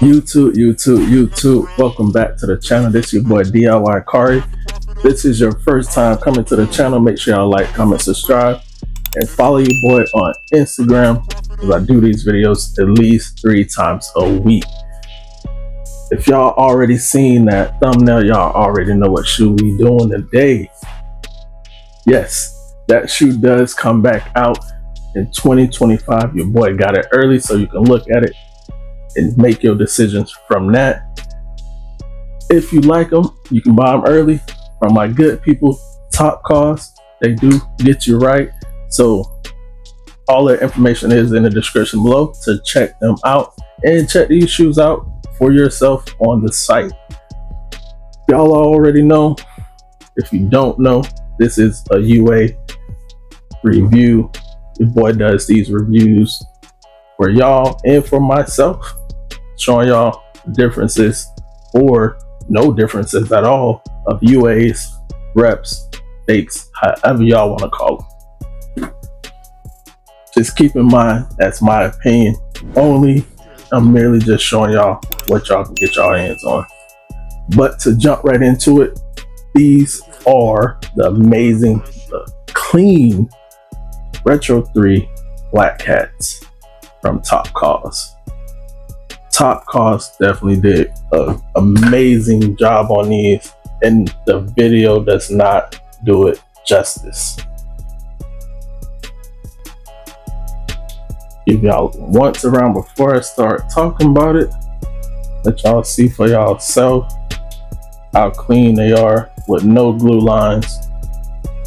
YouTube, YouTube, YouTube. Welcome back to the channel. This is your boy DIY Cari. This is your first time coming to the channel. Make sure y'all like, comment, subscribe, and follow your boy on Instagram because I do these videos at least three times a week. If y'all already seen that thumbnail, y'all already know what shoe we doing today. Yes, that shoe does come back out in 2025. Your boy got it early so you can look at it and make your decisions from that. If you like them, you can buy them early from my good people, Topcoz. They do get you right. So all their information is in the description below to check them out and check these shoes out for yourself on the site. Y'all already know. If you don't know, this is a UA review. Your boy does these reviews for y'all and for myself showing y'all differences or no differences at all of UAs, reps, fakes, however y'all want to call them. Just keep in mind, that's my opinion only. I'm merely just showing y'all what y'all can get y'all hands on. But to jump right into it, these are the amazing, the clean Retro 3 Black Cats from Topcoz. Topcoz definitely did an amazing job on these, and the video does not do it justice. Give y'all once around before I start talking about it. Let y'all see for y'all y'allself how clean they are with no glue lines.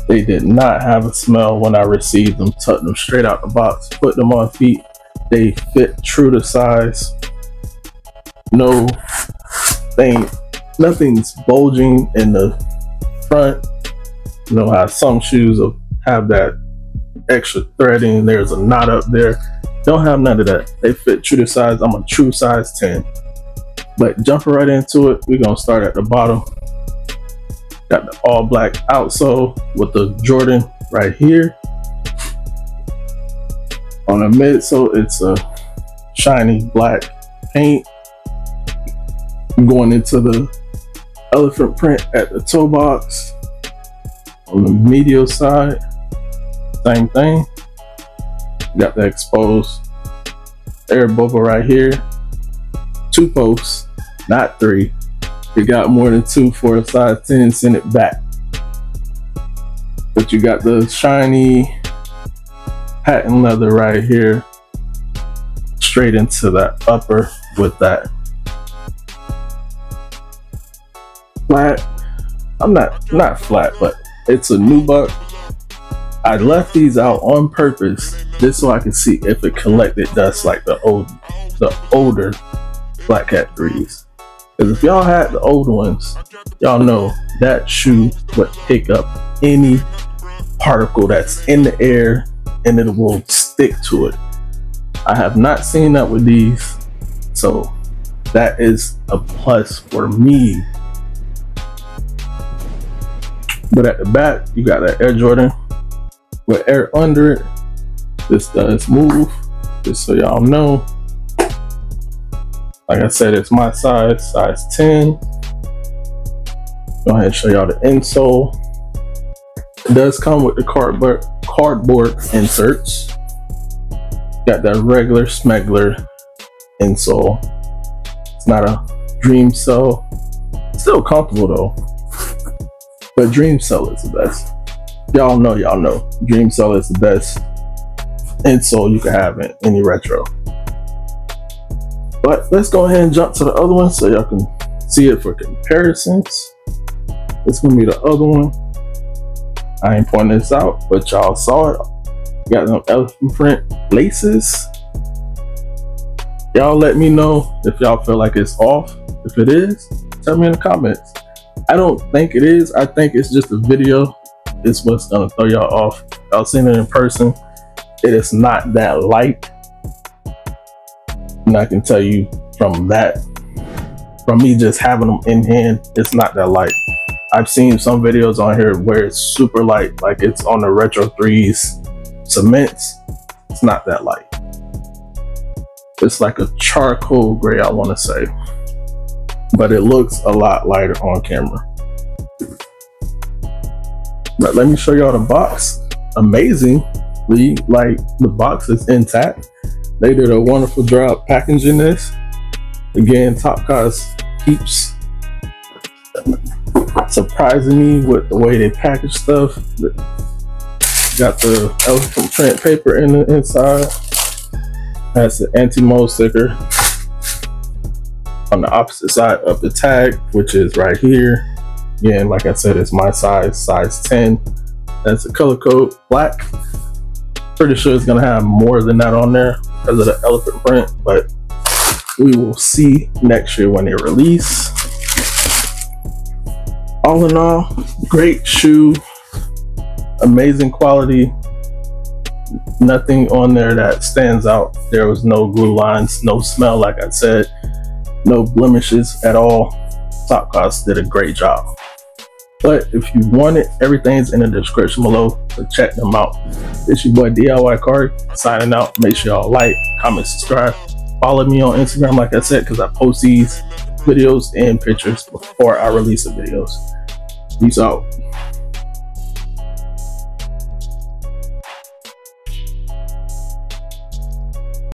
They did not have a smell when I received them. Tucked them straight out the box, put them on feet. They fit true to size no thing, nothing's bulging in the front. You know how some shoes have that extra threading. There's a knot up there. Don't have none of that. They fit true to size. I'm a true size 10. But jumping right into it, we're gonna start at the bottom. Got the all black outsole with the Jordan right here. On the midsole, it's a shiny black paint going into the elephant print at the toe box. On the medial side, same thing. Got the exposed air bubble right here. Two posts, not three. You got more than two for a size 10, send it back. But you got the shiny patent leather right here straight into that upper with that flat. I'm not not flat, but it's a nubuck. I left these out on purpose just so I can see if it collected dust like the old the older Black Cat threes. Because if y'all had the old ones, y'all know that shoe would pick up any particle that's in the air and it will stick to it. I have not seen that with these, so that is a plus for me but at the back, you got that Air Jordan with air under it. This does move, just so y'all know. Like I said, it's my size, size 10. Go ahead and show y'all the insole. It does come with the cardboard cardboard inserts. Got that regular Smegler insole. It's not a dream sole. Still comfortable though. But Dream Cell is the best. Y'all know, y'all know. Dream Cell is the best insole you can have in any retro. But let's go ahead and jump to the other one so y'all can see it for comparisons. It's gonna be the other one. I ain't pointing this out, but y'all saw it. Got them elephant print laces. Y'all let me know if y'all feel like it's off. If it is, tell me in the comments. I don't think it is. I think it's just a video. It's what's gonna throw y'all off. Y'all seen it in person. It is not that light. And I can tell you from that, from me just having them in hand, it's not that light. I've seen some videos on here where it's super light, like it's on the Retro 3s cements. It's not that light. it's like a charcoal gray, I want to say, but it looks a lot lighter on camera. But let me show y'all the box. Amazingly, like the box is intact. They did a wonderful job packaging this. Again, Topcoz keeps surprising me with the way they package stuff. Got the elephant print paper in the inside. That's the anti-mold sticker on the opposite side of the tag, which is right here. Again, like I said, it's my size, size 10. That's the color code black. Pretty sure it's gonna have more than that on there because of the elephant print, but we will see next year when they release. All in all, great shoe, amazing quality, nothing on there that stands out. There was no glue lines, no smell, like I said, no blemishes at all. Topcoz did a great job. But if you want it, everything's in the description below. So check them out. It's your boy DIY Cari signing out. Make sure y'all like, comment, subscribe. Follow me on Instagram, like I said, because I post these videos and pictures before I release the videos. Peace out.